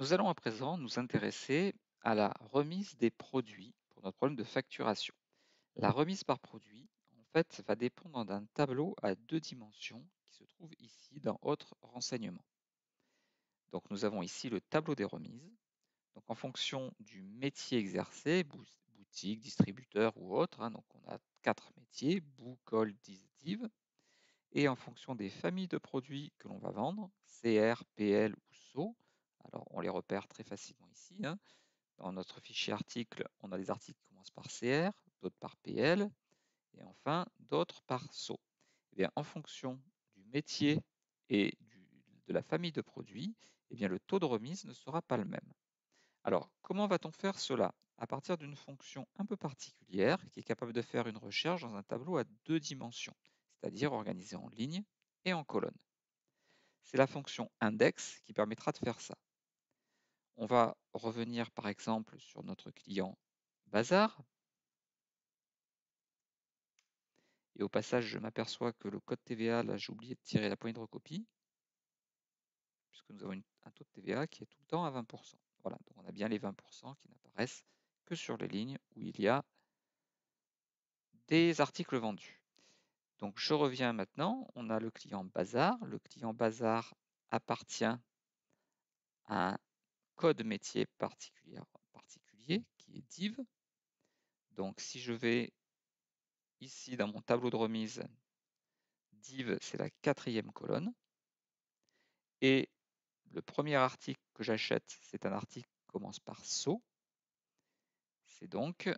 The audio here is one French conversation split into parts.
Nous allons à présent nous intéresser à la remise des produits pour notre problème de facturation. La remise par produit, en fait, va dépendre d'un tableau à deux dimensions qui se trouve ici dans Autres renseignements. Donc nous avons ici le tableau des remises. Donc en fonction du métier exercé, boutique, distributeur ou autre, hein, donc on a quatre métiers, bout, col, div, et en fonction des familles de produits que l'on va vendre, CR, PL ou SO, on les repère très facilement ici. Hein. Dans notre fichier article, on a des articles qui commencent par CR, d'autres par PL, et enfin d'autres par SO. Eh en fonction du métier et de la famille de produits, eh le taux de remise ne sera pas le même. Alors, comment va-t-on faire cela? À partir d'une fonction un peu particulière qui est capable de faire une recherche dans un tableau à deux dimensions, c'est-à-dire organisé en ligne et en colonne. C'est la fonction index qui permettra de faire ça. On va revenir par exemple sur notre client Bazar. Et au passage, je m'aperçois que le code TVA, là, j'ai oublié de tirer la poignée de recopie, puisque nous avons un taux de TVA qui est tout le temps à 20%. Voilà, donc on a bien les 20% qui n'apparaissent que sur les lignes où il y a des articles vendus. Donc je reviens maintenant, on a le client Bazar. Le client Bazar appartient à un code métier particulier, particulier qui est div. Donc si je vais ici dans mon tableau de remise, div c'est la quatrième colonne. Et le premier article que j'achète, c'est un article qui commence par SO. C'est donc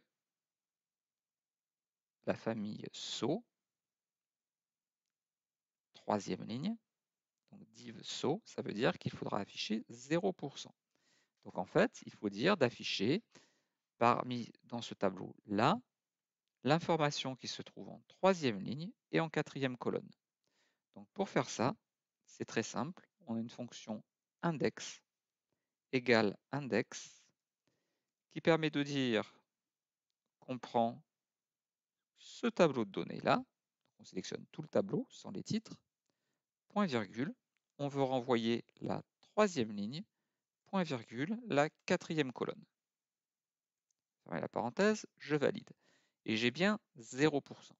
la famille SO, troisième ligne. Donc div SO, ça veut dire qu'il faudra afficher 0%. Donc en fait, il faut dire d'afficher parmi dans ce tableau-là l'information qui se trouve en troisième ligne et en quatrième colonne. Donc pour faire ça, c'est très simple. On a une fonction index égale index qui permet de dire qu'on prend ce tableau de données-là, on sélectionne tout le tableau sans les titres, point virgule, on veut renvoyer la troisième ligne virgule, la quatrième colonne. La parenthèse, je valide. Et j'ai bien 0%. Donc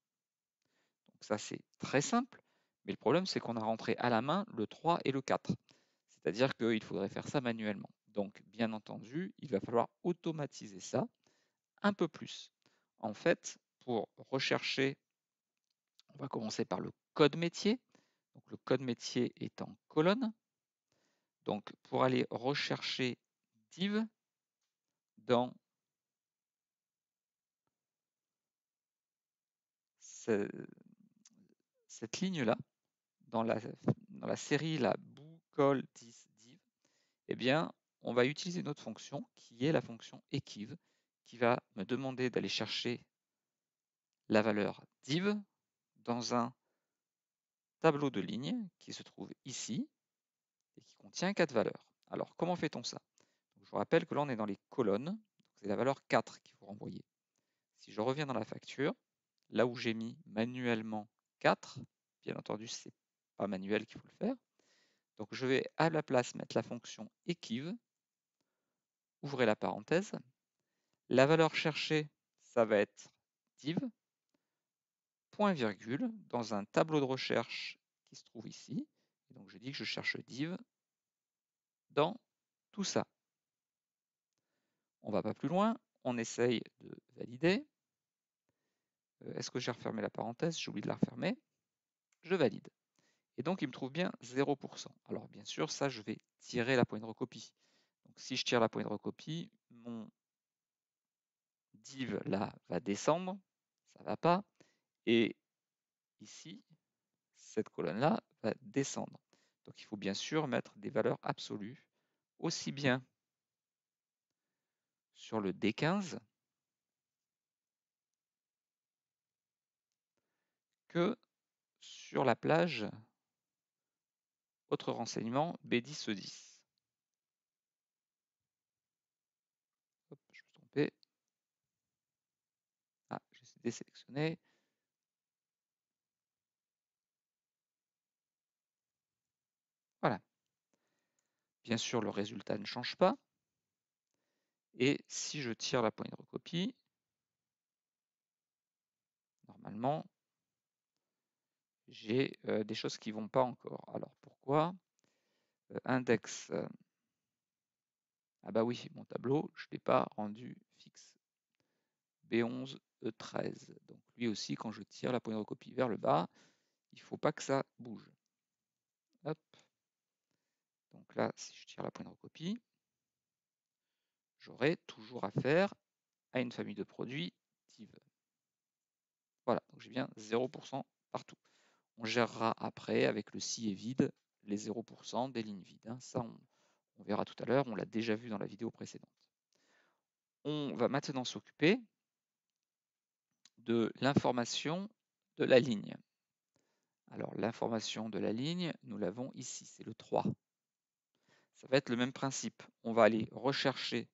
ça c'est très simple, mais le problème c'est qu'on a rentré à la main le 3 et le 4. C'est-à-dire qu'il faudrait faire ça manuellement. Donc bien entendu, il va falloir automatiser ça un peu plus. En fait, pour rechercher, on va commencer par le code métier. Donc le code métier est en colonne. Donc, pour aller rechercher div dans cette ligne-là, dans la, la série la 10, div, eh bien, on va utiliser notre fonction qui est la fonction equiv, qui va me demander d'aller chercher la valeur div dans un tableau de lignes qui se trouve ici, contient quatre valeurs. Alors, comment fait-on ça? Je vous rappelle que là, on est dans les colonnes. C'est la valeur 4 qu'il faut renvoyer. Si je reviens dans la facture, là où j'ai mis manuellement 4, bien entendu, ce n'est pas manuel qu'il faut le faire. Donc, je vais à la place mettre la fonction equiv. Ouvrez la parenthèse. La valeur cherchée, ça va être div, point virgule, dans un tableau de recherche qui se trouve ici donc je dis que je cherche div dans tout ça. On ne va pas plus loin, on essaye de valider. Euh, est-ce que j'ai refermé la parenthèse? J'ai oublié de la refermer. Je valide. Et donc, il me trouve bien 0%. Alors, bien sûr, ça, je vais tirer la poignée de recopie. Donc, si je tire la poignée de recopie, mon div là va descendre, ça ne va pas. Et ici, cette colonne-là va descendre. Donc il faut bien sûr mettre des valeurs absolues, aussi bien sur le D15 que sur la plage autre renseignement B10E10. Hop, je me suis trompé. Ah, j'ai désélectionné. Voilà. Bien sûr, le résultat ne change pas. Et si je tire la poignée de recopie, normalement, j'ai des choses qui ne vont pas encore. Alors pourquoi? Index. Ah bah oui, mon tableau, je ne l'ai pas rendu fixe. B11, E13. Donc lui aussi, quand je tire la poignée de recopie vers le bas, il ne faut pas que ça bouge. Hop. Donc là, si je tire la poignée de recopie, j'aurai toujours affaire à une famille de produits div. Voilà, donc j'ai bien 0% partout. On gérera après avec le si est vide les 0% des lignes vides. Hein. Ça, on verra tout à l'heure, on l'a déjà vu dans la vidéo précédente. On va maintenant s'occuper de l'information de la ligne. Alors l'information de la ligne, nous l'avons ici, c'est le 3. Ça va être le même principe. On va aller rechercher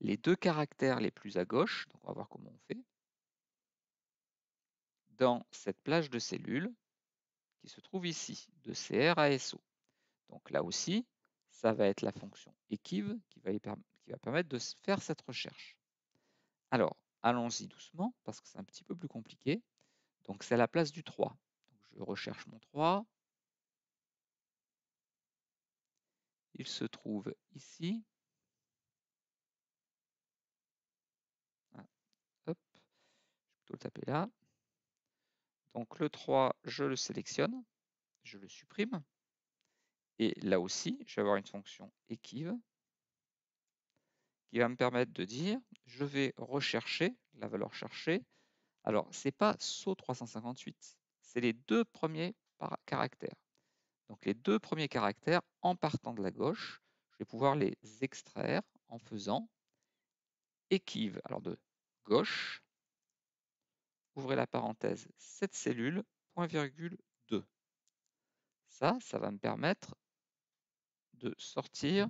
les deux caractères les plus à gauche, donc on va voir comment on fait, dans cette plage de cellules qui se trouve ici, de CR à SO. Donc là aussi, ça va être la fonction équive qui va, permettre de faire cette recherche. Alors, allons-y doucement, parce que c'est un petit peu plus compliqué. Donc c'est à la place du 3. Donc, je recherche mon 3. Il se trouve ici. hop, je vais plutôt le taper là. Donc le 3, je le sélectionne, je le supprime. Et là aussi, je vais avoir une fonction équive qui va me permettre de dire, je vais rechercher la valeur cherchée. Alors, ce n'est pas saut 358, c'est les deux premiers caractères. Donc les deux premiers caractères, en partant de la gauche, je vais pouvoir les extraire en faisant équive. Alors de gauche, ouvrez la parenthèse, cette cellule, point virgule 2. Ça, ça va me permettre de sortir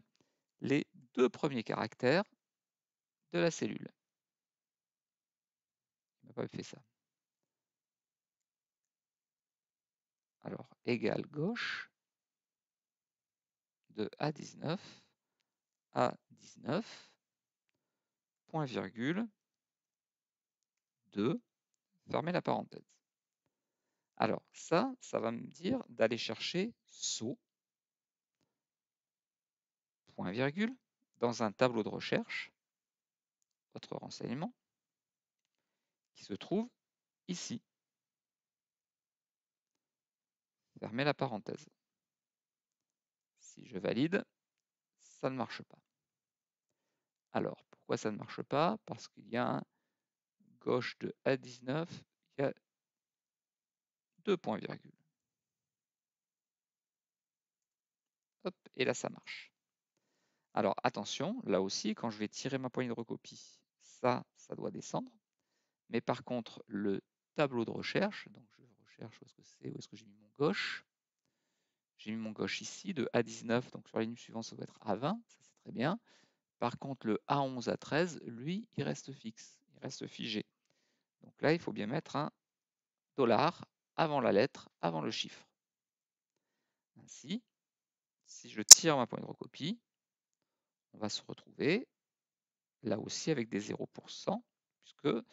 les deux premiers caractères de la cellule. Il n'a pas fait ça. Alors, égal gauche de A19 à 19, point virgule, 2, fermez la parenthèse. Alors ça, ça va me dire d'aller chercher saut, point virgule, dans un tableau de recherche, votre renseignement, qui se trouve ici. Fermez la parenthèse. Si je valide, ça ne marche pas. Alors, pourquoi ça ne marche pas? Parce qu'il y a un gauche de A19, il y a deux points virgule. Hop, et là ça marche. Alors attention, là aussi, quand je vais tirer ma poignée de recopie, ça, ça doit descendre. Mais par contre, le tableau de recherche, donc je est-ce que c'est, où est-ce que j'ai mis mon gauche. J'ai mis mon gauche ici de A19, donc sur la ligne suivante, ça doit être A20, ça c'est très bien. Par contre, le A11 à 13, lui, il reste fixe, il reste figé. Donc là, il faut bien mettre un dollar avant la lettre, avant le chiffre. Ainsi, si je tire ma poignée de recopie, on va se retrouver là aussi avec des 0%, puisque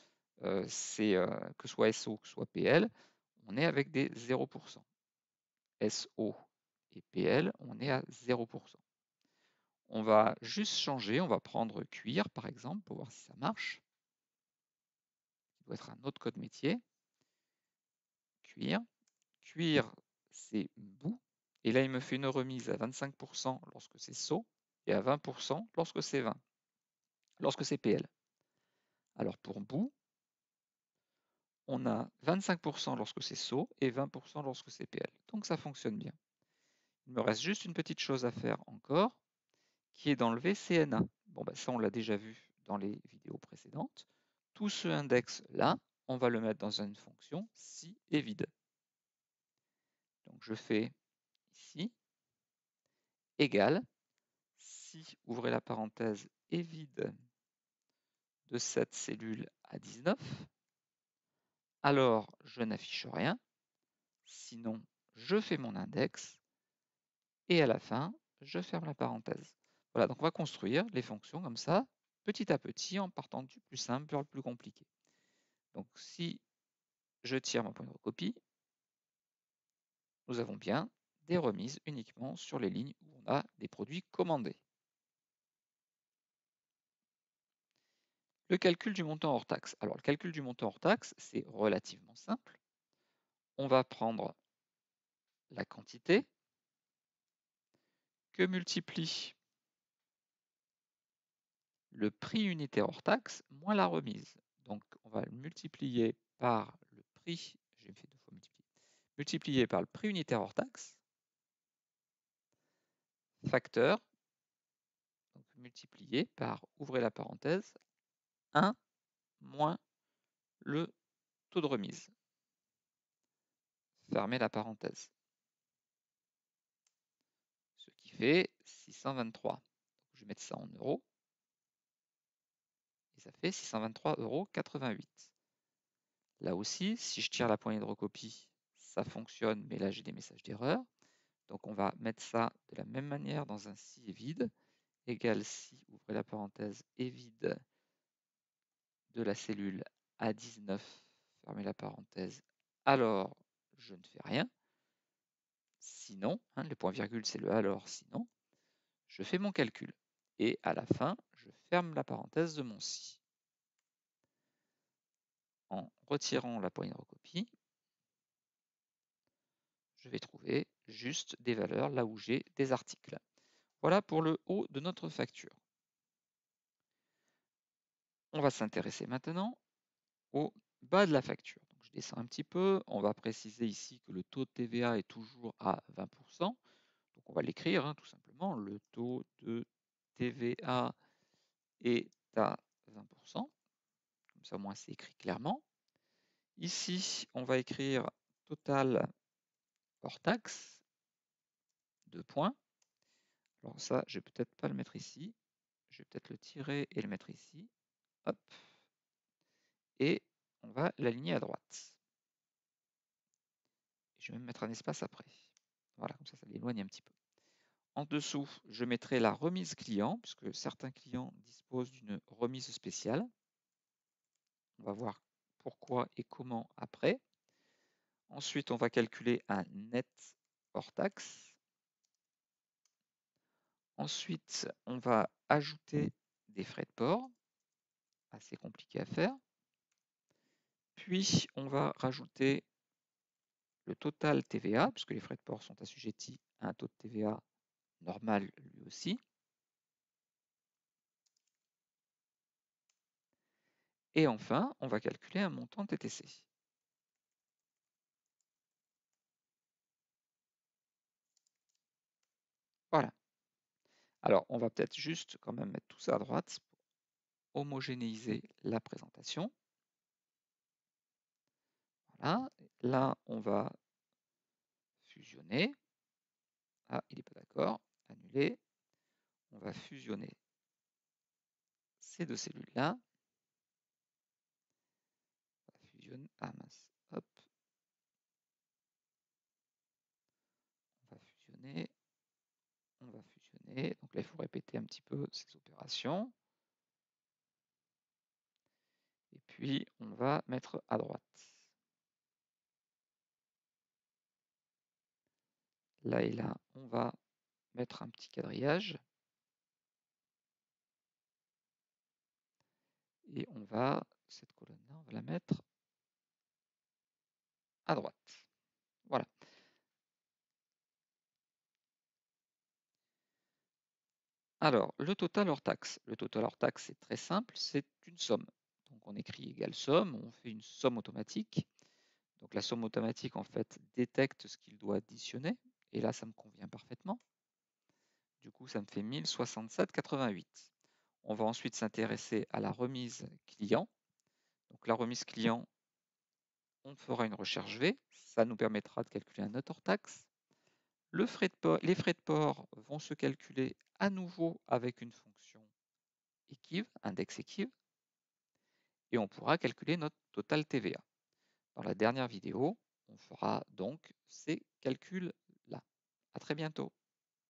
euh, c'est euh, que soit SO, que soit PL, on est avec des 0%. SO et PL, on est à 0%. On va juste changer, on va prendre cuir par exemple pour voir si ça marche être un autre code métier. Cuir. Cuir, c'est bout. Et là, il me fait une remise à 25% lorsque c'est saut et à 20% lorsque c'est 20, lorsque c'est PL. Alors pour bout, on a 25% lorsque c'est saut et 20% lorsque c'est PL. Donc ça fonctionne bien. Il me reste juste une petite chose à faire encore, qui est d'enlever CNA. Bon, ben ça, on l'a déjà vu dans les vidéos précédentes tout ce index-là, on va le mettre dans une fonction si est vide. Donc je fais ici égal si, ouvrez la parenthèse, est vide de cette cellule à 19, alors je n'affiche rien, sinon je fais mon index et à la fin, je ferme la parenthèse. Voilà, donc on va construire les fonctions comme ça, petit à petit, en partant du plus simple vers le plus compliqué. Donc si je tire mon point de recopie, nous avons bien des remises uniquement sur les lignes où on a des produits commandés. Le calcul du montant hors taxe. Alors le calcul du montant hors taxe, c'est relativement simple. On va prendre la quantité que multiplie le prix unitaire hors taxe moins la remise. Donc on va multiplier par le prix, j'ai fait deux fois multiplier, par le prix unitaire hors taxe, facteur, donc multiplié par, ouvrez la parenthèse, 1 moins le taux de remise. Fermez la parenthèse. Ce qui fait 623. je vais mettre ça en euros. Et ça fait 623,88 euros. Là aussi, si je tire la poignée de recopie, ça fonctionne, mais là j'ai des messages d'erreur. Donc on va mettre ça de la même manière dans un si est vide, égal si, ouvrez la parenthèse, est vide de la cellule A19, fermez la parenthèse, alors je ne fais rien. Sinon, hein, le point virgule c'est le alors sinon, je fais mon calcul. Et à la fin, je ferme la parenthèse de mon si. En retirant la poignée de recopie, je vais trouver juste des valeurs là où j'ai des articles. Voilà pour le haut de notre facture. On va s'intéresser maintenant au bas de la facture. Je descends un petit peu. On va préciser ici que le taux de TVA est toujours à 20%. Donc on va l'écrire hein, tout simplement. Le taux de TVA est à 20%. Comme ça, au moins, c'est écrit clairement. Ici, on va écrire total hors taxe. Deux points. Alors ça, je vais peut-être pas le mettre ici. Je vais peut-être le tirer et le mettre ici. Et on va l'aligner à droite. Je vais même mettre un espace après. Voilà, comme ça, ça l'éloigne un petit peu. En dessous, je mettrai la remise client, puisque certains clients disposent d'une remise spéciale. On va voir pourquoi et comment après. Ensuite, on va calculer un net hors taxe. Ensuite, on va ajouter des frais de port assez compliqué à faire. Puis, on va rajouter le total TVA, puisque les frais de port sont assujettis à un taux de TVA normal lui aussi. Et enfin, on va calculer un montant TTC. Voilà. Alors, on va peut-être juste quand même mettre tout ça à droite homogénéiser la présentation. Voilà. Là, on va fusionner. Ah, il n'est pas d'accord. Annuler. On va fusionner ces deux cellules-là. Ah. Hop. On va fusionner. On va fusionner. Donc là, il faut répéter un petit peu ces opérations. Puis on va mettre à droite. Là et là, on va mettre un petit quadrillage. Et on va, cette colonne-là, on va la mettre à droite. Voilà. Alors, le total hors taxe. Le total hors taxe, c'est très simple, c'est une somme on écrit égale somme, on fait une somme automatique. Donc la somme automatique, en fait, détecte ce qu'il doit additionner. Et là, ça me convient parfaitement. Du coup, ça me fait 1067,88. On va ensuite s'intéresser à la remise client. Donc la remise client, on fera une recherche V. Ça nous permettra de calculer un autre hors taxe. Les frais de port vont se calculer à nouveau avec une fonction équive, index équive et on pourra calculer notre total TVA. Dans la dernière vidéo, on fera donc ces calculs-là. À très bientôt.